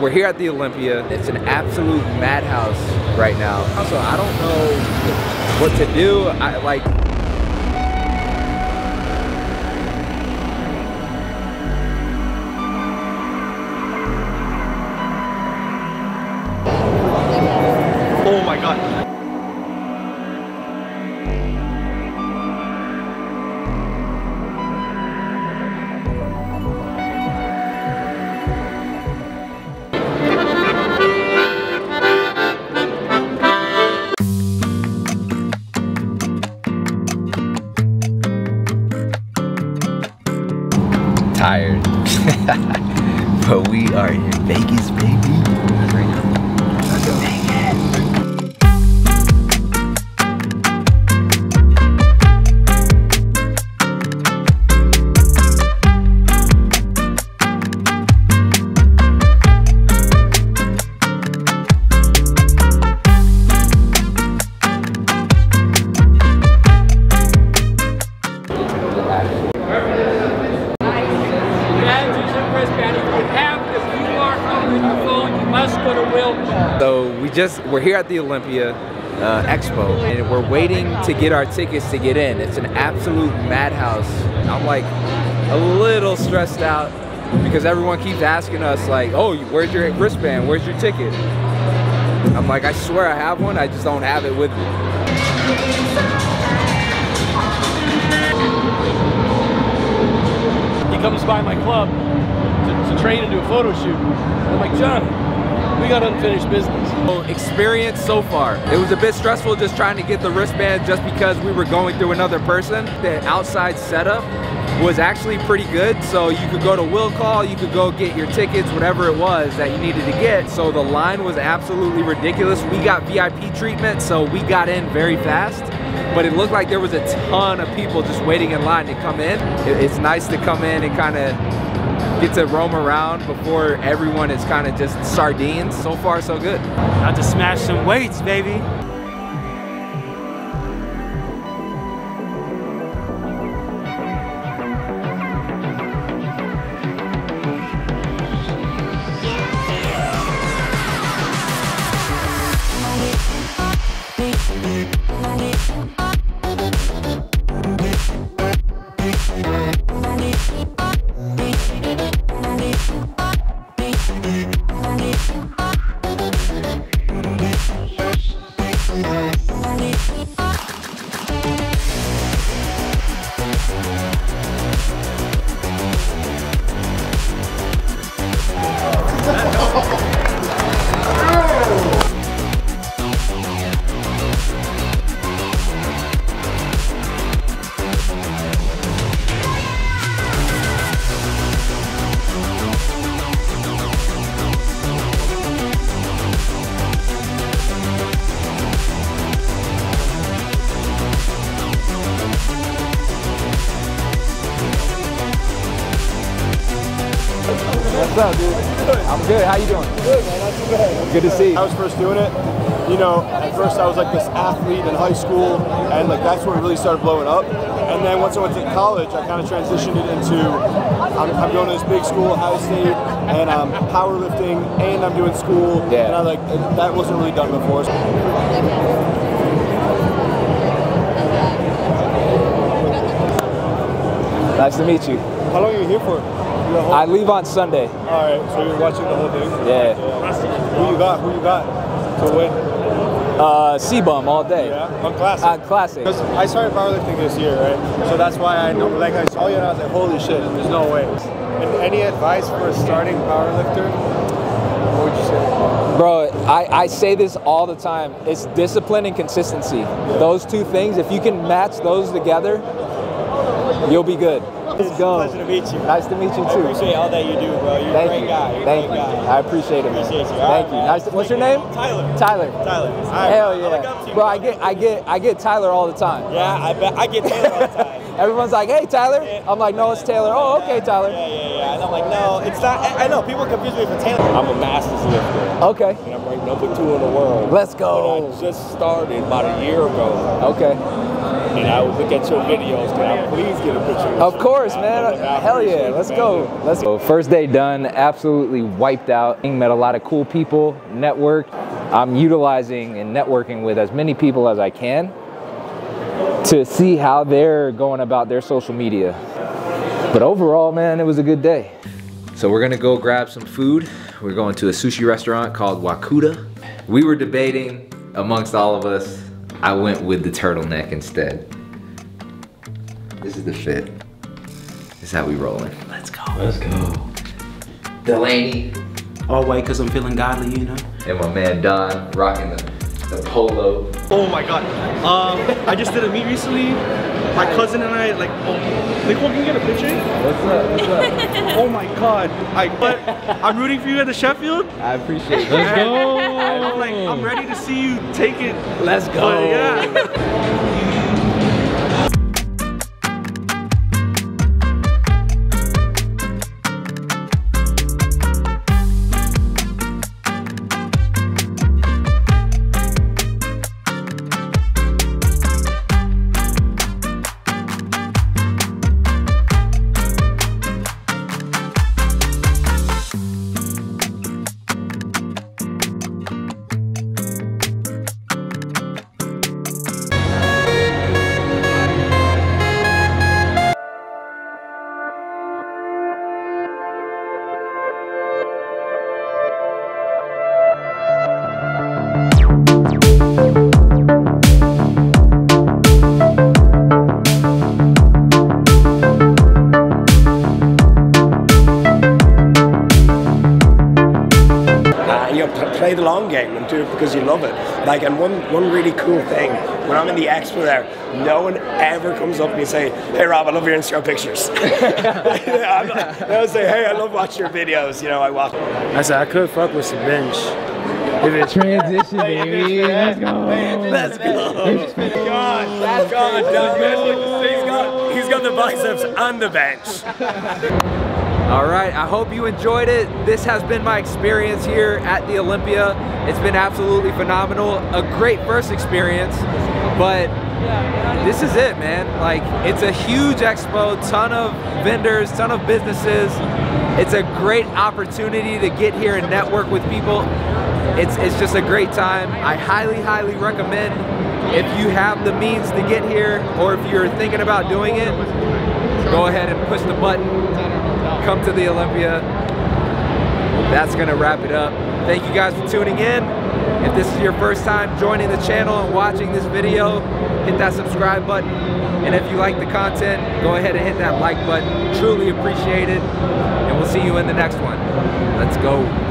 we're here at the Olympia. It's an absolute madhouse right now. Also, I don't know what to do. I like. Vegas, phone, you must to will. So we just we're here at the Olympia uh, Expo, and we're waiting to get our tickets to get in. It's an absolute madhouse. I'm like a little stressed out because everyone keeps asking us like, "Oh, where's your wristband? Where's your ticket?" I'm like, I swear I have one. I just don't have it with me. He comes by my club to, to train and do a photo shoot. I'm like, John, we got unfinished business. So, experience so far. It was a bit stressful just trying to get the wristband just because we were going through another person. The outside setup was actually pretty good. So you could go to will call, you could go get your tickets, whatever it was that you needed to get. So the line was absolutely ridiculous. We got VIP treatment, so we got in very fast. But it looked like there was a ton of people just waiting in line to come in. It's nice to come in and kind of get to roam around before everyone is kind of just sardines. So far, so good. About to smash some weights, baby. What's up, dude? I'm good. How you doing? Good, man. Not too bad. Good to see you. I was first doing it. You know, at first I was like this athlete in high school, and like that's where it really started blowing up. And then once I went to college, I kind of transitioned it into I'm, I'm going to this big school, Ohio State, and I'm powerlifting, and I'm doing school. Yeah. And I like that wasn't really done before. Nice to meet you. How long are you here for? I leave on Sunday. All right, so you're watching the whole thing. Yeah. Who you got? Who you got to win? Uh, C-bum all day. Yeah, on classic. Uh, classic. Because I started powerlifting this year, right? So that's why I know, like I saw you and I was like, holy shit, there's no way. And any advice for a starting powerlifter? What would you say? Bro, I, I say this all the time. It's discipline and consistency. Those two things, if you can match those together, you'll be good. Let's go. Pleasure to meet you. Nice to meet you I too. appreciate all that you do, bro. You're a great you. guy. You're Thank great you. guy. I appreciate it. man. Appreciate you. All Thank right, you. man. Nice. To, what's your name? Tyler. Tyler. Tyler. All right. Hell I look up to yeah, you, bro! I get, I get, I get Tyler all the time. Yeah, I bet I get Taylor all the time. Everyone's like, "Hey, Tyler." Yeah. I'm like, "No, it's Taylor." Oh, okay, Tyler. Yeah, yeah, yeah. And I'm like, no, it's not. I, I know people confuse me for Taylor. I'm a master's lifter, Okay, and I'm ranked number two in the world. let's But go. I just started about a year ago. Okay. And I will get your videos. Can I please get a picture? with Of you? course, I- man. Hell yeah. it, Let's man. go. Let's go. First day done. Absolutely wiped out. Met a lot of cool people. Networked. I'm utilizing and networking with as many people as I can to see how they're going about their social media. But overall, man, it was a good day. So we're gonna go grab some food. We're going to a sushi restaurant called Wakuda. We were debating amongst all of us. I went with the turtleneck instead. This is the fit. This is how we rolling. Let's go. Let's go. Delaney All white because I'm feeling godly, you know? and my man Don rocking the, the polo. Oh my god. Um, I just did a meet recently. My cousin and I, like, oh, Nicole, can you get a picture? What's up? What's up? Oh my god. I, but I'm rooting for you at the Sheffield. I appreciate it. Let's go. I'm like, I'm ready to see you take it. Let's go. But yeah. uh, you know, play the long game and do it because you love it. Like, and one one really cool thing when I'm in the expo there, no one ever comes up and say, "Hey, Rob, I love your Instagram pictures." They'll say, "Hey, I love watching your videos." You know, I watch. I said, I could fuck with some bench. If it's Transition, baby. Let's go. Let's go. God, God, God, he's got he's got the biceps and the bench. All right, I hope you enjoyed it. This has been my experience here at the Olympia. It's been absolutely phenomenal. A great first experience, but this is it, man. Like, it's a huge expo, ton of vendors, ton of businesses. It's a great opportunity to get here and network with people. It's, it's just a great time. I highly, highly recommend if you have the means to get here or if you're thinking about doing it, go ahead and push the button come to the Olympia. That's gonna wrap it up. Thank you guys for tuning in. If this is your first time joining the channel and watching this video, hit that subscribe button. And if you like the content, go ahead and hit that like button. Truly appreciate it. And we'll see you in the next one. Let's go.